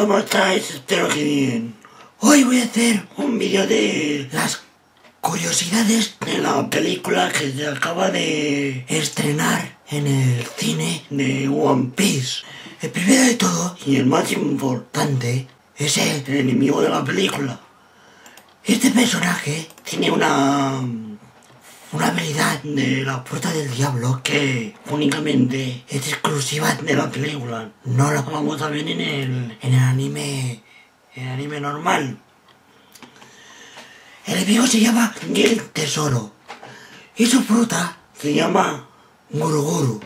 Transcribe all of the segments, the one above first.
¿Cómo estáis? Espero que bien. Hoy voy a hacer Un vídeo de las curiosidades de la película que se acaba de estrenar en el cine de One Piece. El primero de todo, Y el más importante, es el enemigo de la película, este personaje tiene una una habilidad de la fruta del diablo que únicamente es exclusiva de la película. no la vamos a ver en el, en el anime. en el anime normal. El enemigo se llama él Tesoro y su fruta se llama Guruguru.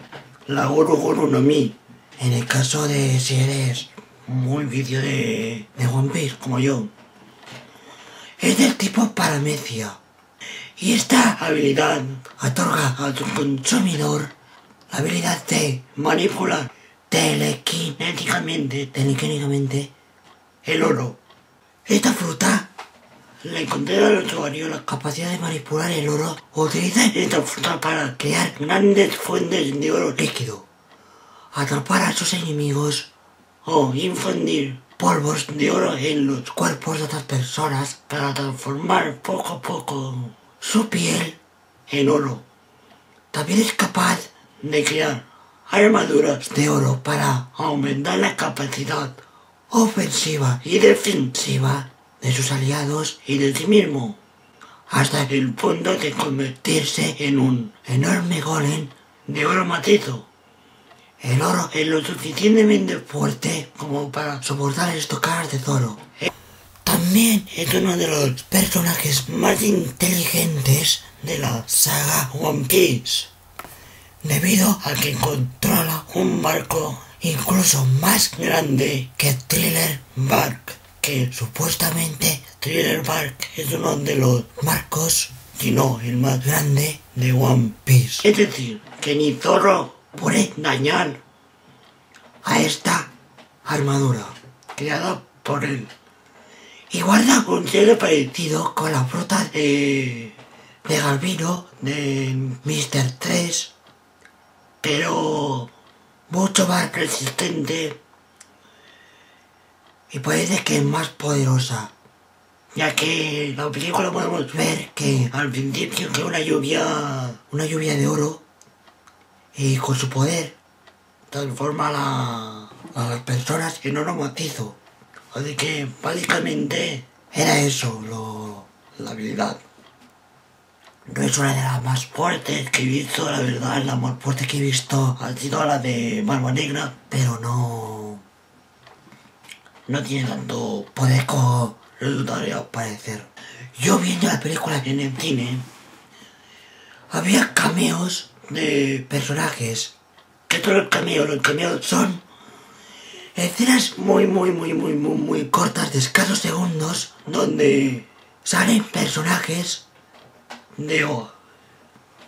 la Guru Guru no Mi. En el caso de si eres Muy vicio de de One Piece, como yo. es del tipo paramecia y esta Habilidad otorga a tu con- consumidor la habilidad de manipular telequin éticamente técnicamente el oro. esta fruta Le concede al usuario la capacidad de manipular el oro utiliza esta fruta para crear grandes fuentes de oro líquido atrapar a sus enemigos o infundir polvos de oro en los cuerpos de otras personas para transformar poco a poco su piel en oro. también es capaz De crear armaduras, de oro para aumentar la capacidad ofensiva y defensiva de sus aliados y de sí mismo hasta el punto de convertirse en un enorme golem de oro macizo. el oro Es lo suficientemente fuerte como para soportar el estocar de Zoro también. Es uno de los personajes más inteligentes de la saga One Piece debido a que controla un barco incluso más grande que Thriller Bark que supuestamente Thriller Bark es uno de los Marcos si no el más grande de One Piece. Es decir que ni Zorro puede dañar a esta armadura creada por él y guarda un ser parecido con la fruta eh, de Galvino de Mr. 3 pero mucho más resistente. Y parece que es más poderosa. Ya que en la película podemos ver que al principio que una lluvia una lluvia de oro y con su poder transforma la a las personas en oro macizo así que básicamente era eso lo la habilidad no es una de las más fuertes que he visto la verdad la más fuertes que he visto ha sido la de Barba Negra pero no no tiene tanto poder como resultado parecer. Yo viendo la película en el cine había cameos de personajes. Que todos los cameos los cameos son escenas muy muy muy muy muy muy cortas de escasos segundos donde salen personajes de o-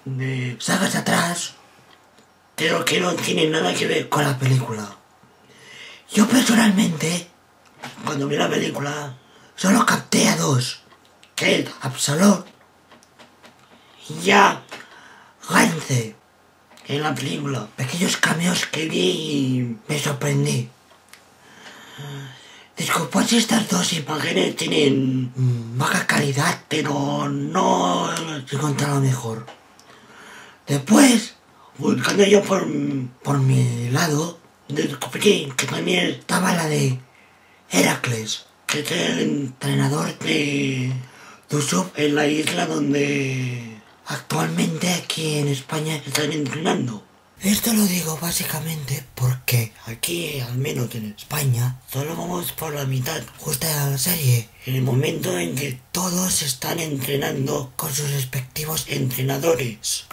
de sagas atrás pero que no tienen nada que ver con la película. Yo personalmente cuando vi la película solo capté a dos que es Absalón ya Gance en la película. Pequeños que que vi y me sorprendí disculpad si estas dos imágenes tienen mm, baja calidad pero no se encontrar lo mejor. Después buscando yo por por mi lado descubrí que también estaba la de Heracles que es el entrenador de Dusub en la isla donde actualmente aquí en España están entrenando. Esto lo digo básicamente porque aquí al menos en España solo vamos por la mitad. Gusta la serie. En el momento en que todos están entrenando con sus respectivos entrenadores.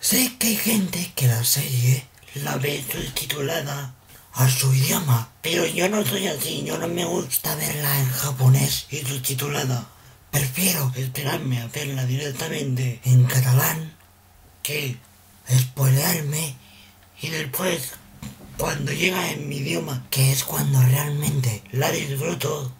Sé que hay gente que la serie la ve subtitulada a su idioma pero yo no soy así. Yo no me gusta verla en japonés ir subtitulada. Prefiero esperarme a verla directamente en catalán que spoilearme y después cuando llega en mi idioma que es cuando realmente la disfruto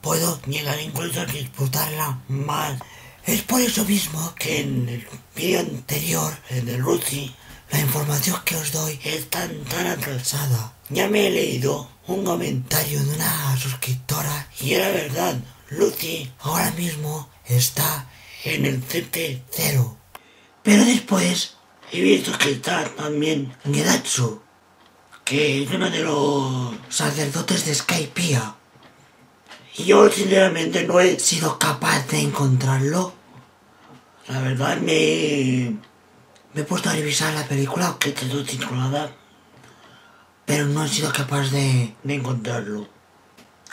puedo llegar incluso a disfrutarla más es por eso mismo que en el vídeo anterior en el Rusi La información que os doy es tan tan atrasada. Ya me he leído un comentario de una suscriptora y era verdad. Lucy ahora mismo está en el CT. cero. Pero después, He visto que está también, Gedatsu, que es uno de los... sacerdotes de Skypiea, Y yo sinceramente no he... sido capaz de encontrarlo. La verdad me... Me he puesto a revisar la película, que te titulada pero no he sido capaz de... de encontrarlo.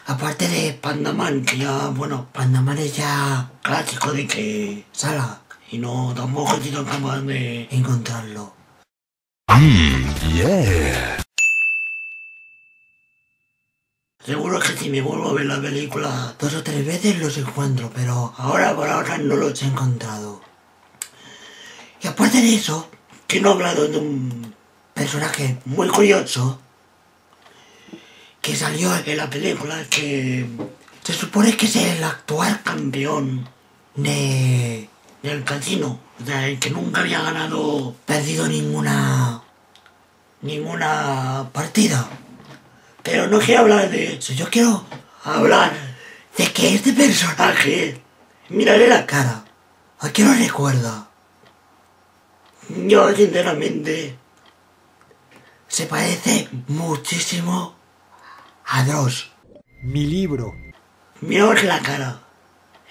Aparte de Pandaman, que ya, bueno, Pandaman es ya clásico de que... sala Y no, tampoco he sido capaz de... encontrarlo. Seguro que si me vuelvo a ver la película... Dos o tres veces los encuentro, pero Ahora por ahora no lo los he encontrado. Y aparte de eso, Que no he hablado de un... personaje Muy curioso que salió, en la película que... se supone que es el actual Campeón de del casino. O sea, el que nunca había ganado perdido ninguna ninguna... partida. Pero no quiero hablar de eso. Yo quiero Hablar de que este personaje. Mírale la cara. ¿a qué lo recuerda? Yo, sinceramente, Se parece muchísimo a Dross. Mi libro. miraos la cara.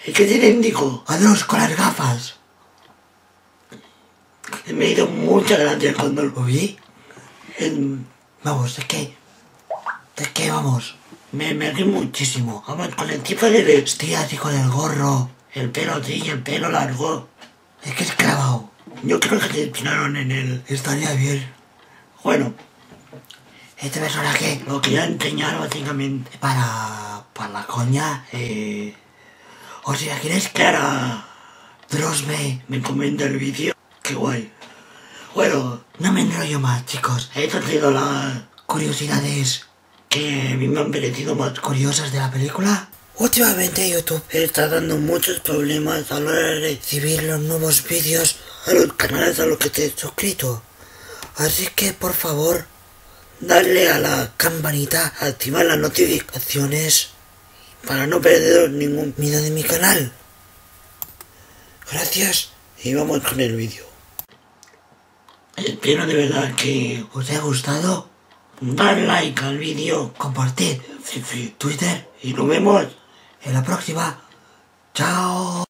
Es que es idéntico. A Dross con las gafas. Me hizo mucha gracia cuando lo vi. Vamos, es que... Es que vamos, Me, me hace muchísimo. Además, con el tipo de vestido, estoy así con el gorro. el pelo así, el pelo largo. Es que es clavado. Yo creo que se inspiraron en el... Estaría bien. Bueno, Este personaje lo quería enseñar básicamente. para... para la coña. Eh, O sea, ¿quieres que ahora Dross me... me comenta el vídeo. Qué guay. Bueno, No me enrollo más, chicos. estas han sido las Curiosidades que me han parecido más curiosas de la película. Últimamente YouTube está dando muchos problemas a la hora de recibir los nuevos vídeos a los canales a los que te suscrito. Así que por favor, darle a la campanita, activar las notificaciones para no perder ningún video de mi canal. Gracias. y vamos con el vídeo espero de verdad que ¿Os ha gustado? Dar like al vídeo Compartid sí, sí. Twitter y nos vemos en la próxima. Chao.